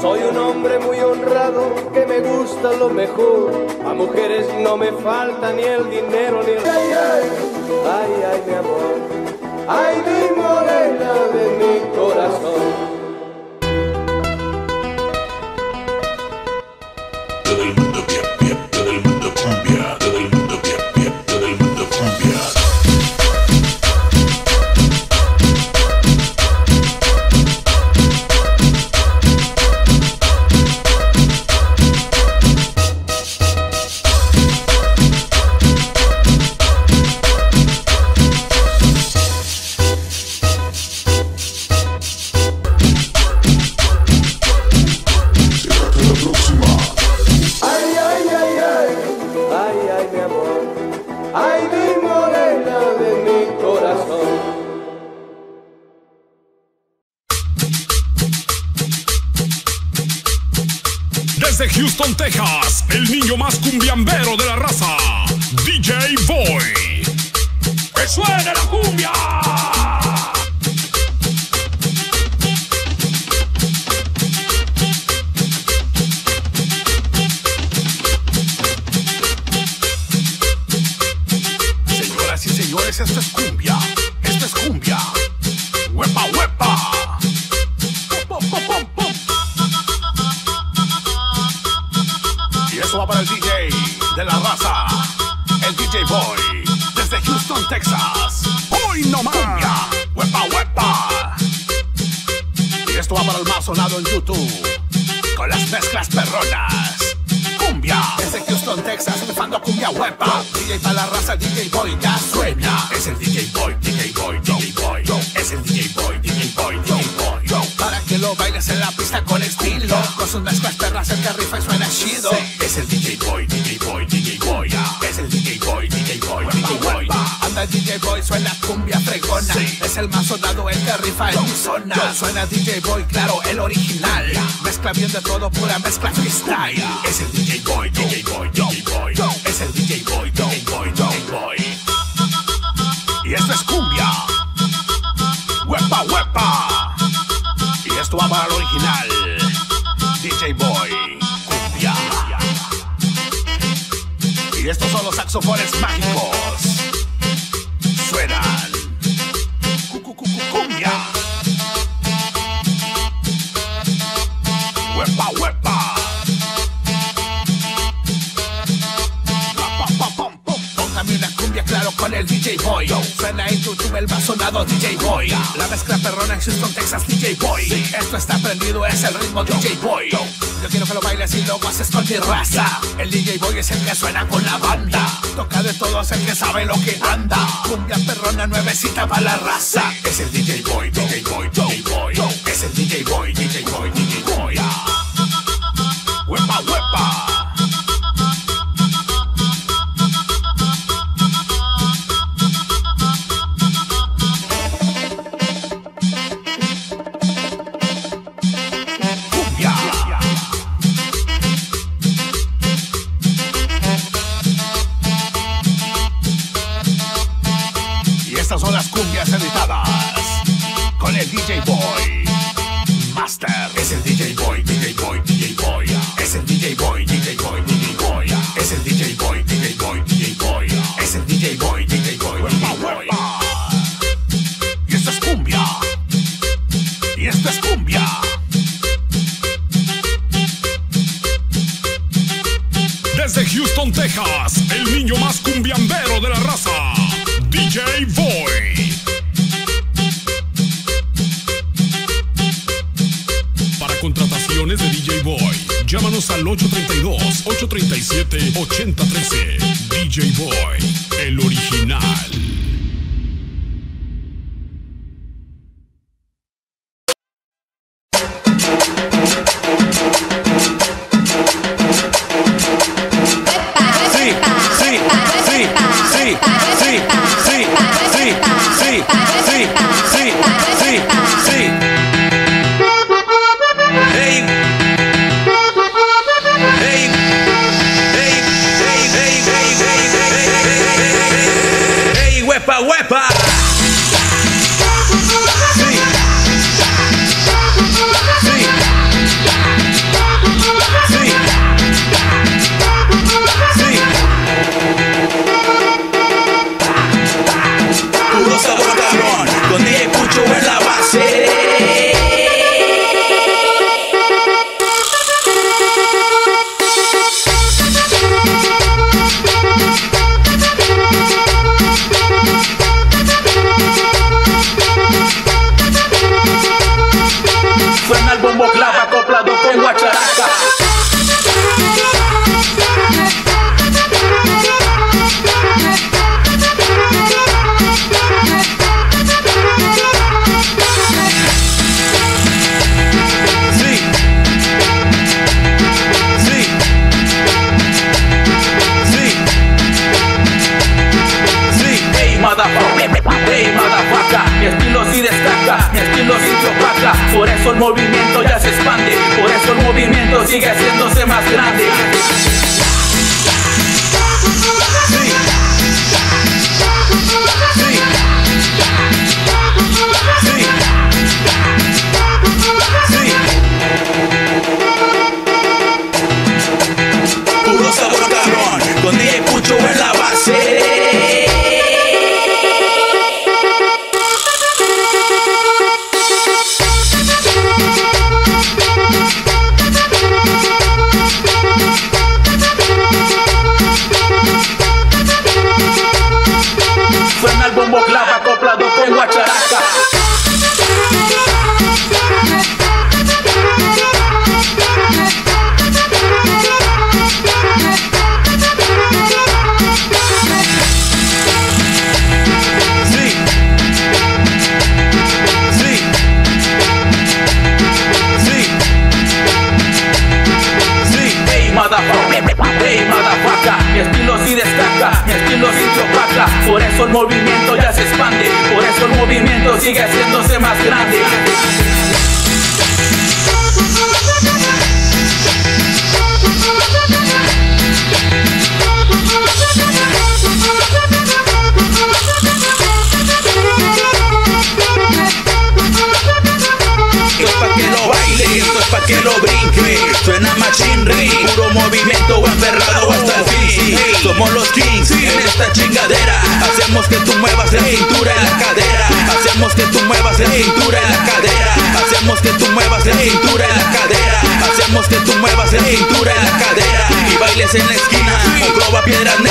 Soy un hombre muy honrado que me gusta lo mejor. A mujeres no me falta ni el dinero ni el. Ay, ay, ay, ay, mi amor. Ay, mi morena de mi corazón. Sonado en YouTube, con las mezclas perronas. Cumbia, desde Houston, Texas, rifando cumbia huepa. DJ para la raza, DJ Boy, ya suena. Es el DJ Boy, DJ Boy, DJ Boy. Es el DJ Boy, DJ Boy, DJ Boy. Para que lo bailes en la pista con estilo. Con sus mezclas perras, el que rifa y suena chido. Es el DJ Boy, DJ Boy, suena cumbia fregona. Es el más soldado, el que rifa en mi zona. Suena DJ Boy, claro, el original. Mezcla bien de todo, pura mezcla freestyle. Es el DJ Boy, DJ Boy, DJ Boy. Es el DJ Boy, DJ Boy, DJ Boy. Y esto es cumbia. Huepa, huepa. Y esto va para el original. DJ Boy, cumbia. Y estos son los saxofones mágicos. buena. Suena en YouTube el más sonado DJ Boy. La mezcla perrona en Houston, Texas, DJ Boy. Esto está prendido, es el ritmo DJ Boy. Yo quiero que lo bailes y lo goces con mi raza. El DJ Boy es el que suena con la banda. Toca de todos el que sabe lo que anda. Cumbia perrona nuevecita para la raza. Es el DJ Boy, DJ Boy, DJ Boy. Es el DJ Boy, DJ Boy, DJ Boy. Huepa, huepa. En la esquina, Monclova, Piedras Negras,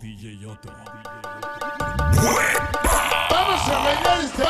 DJ Yoto. Vamos a bailar este,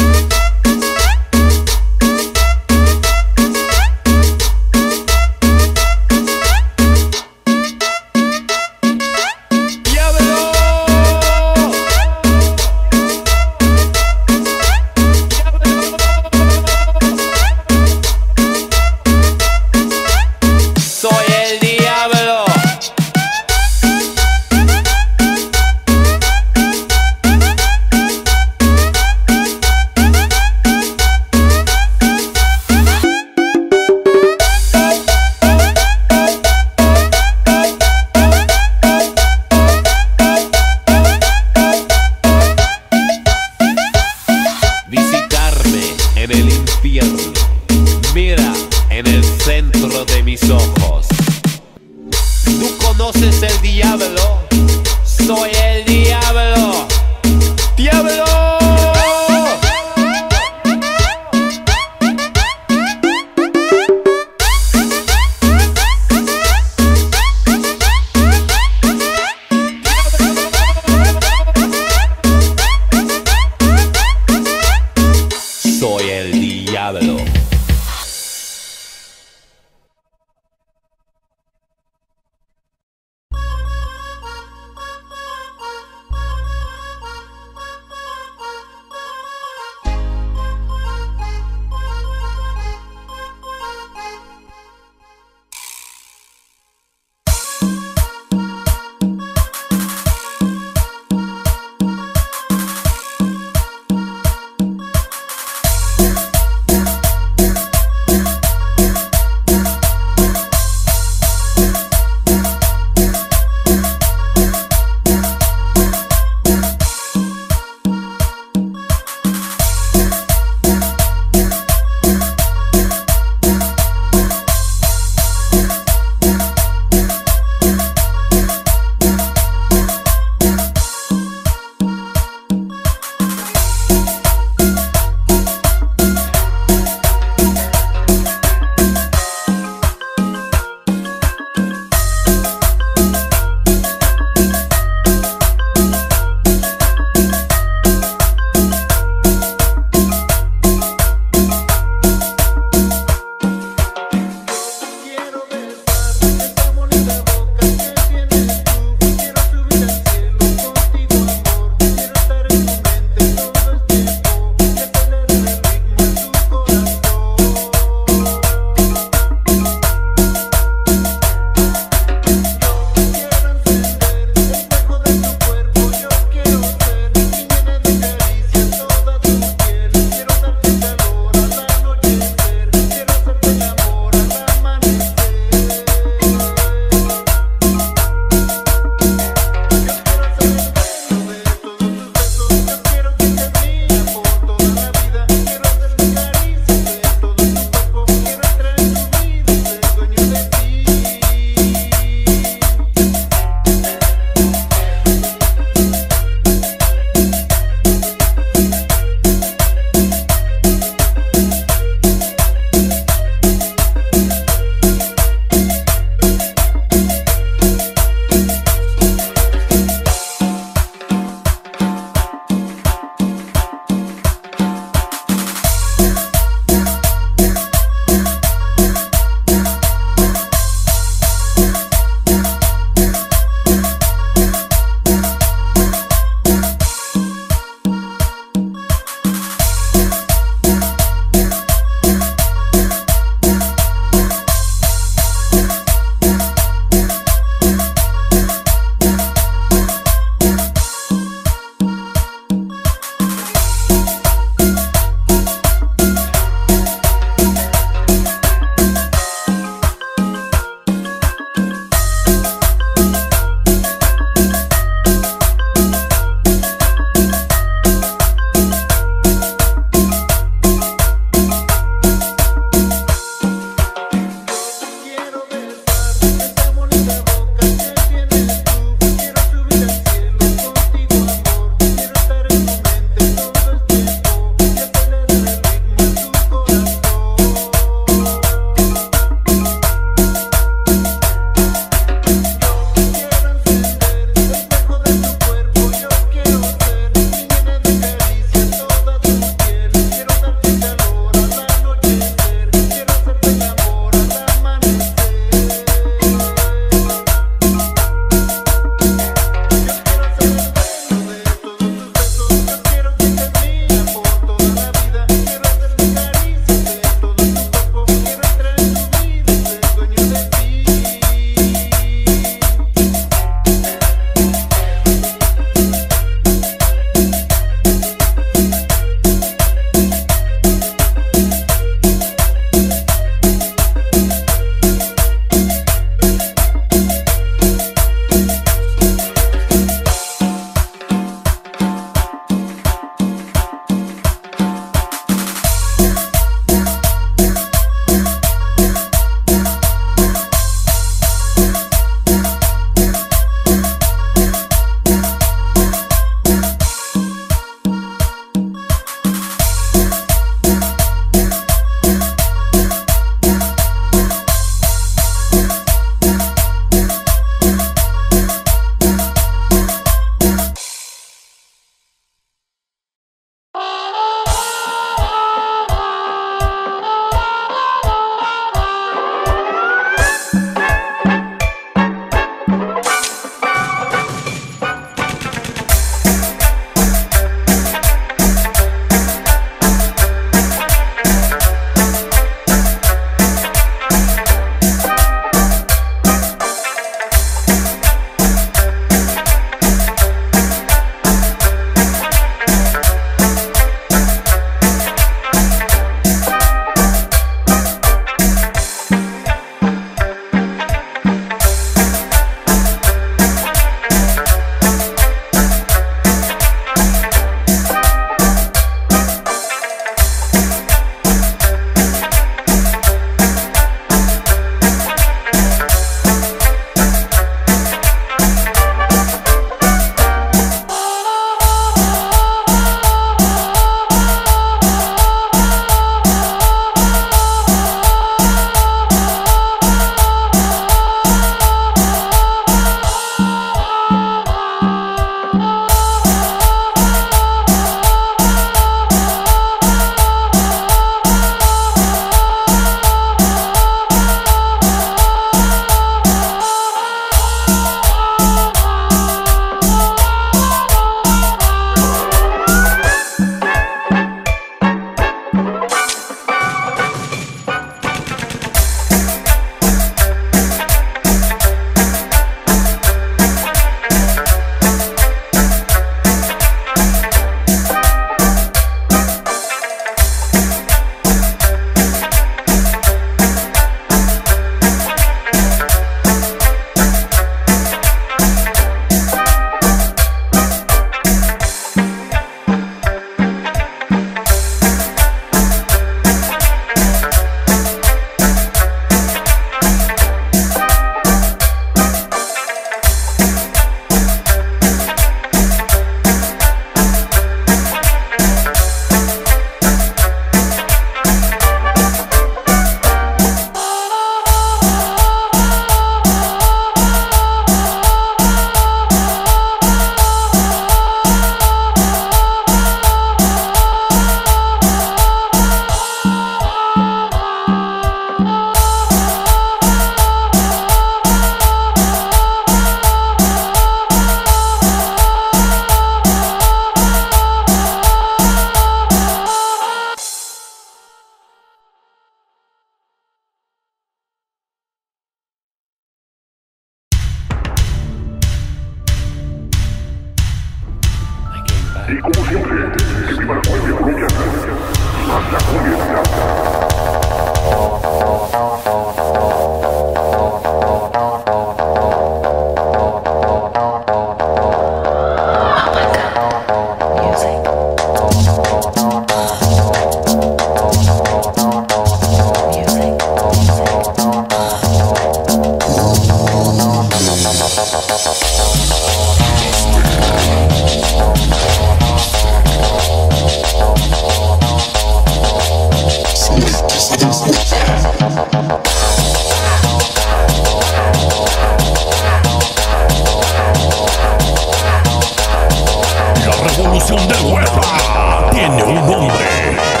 tiene un nombre.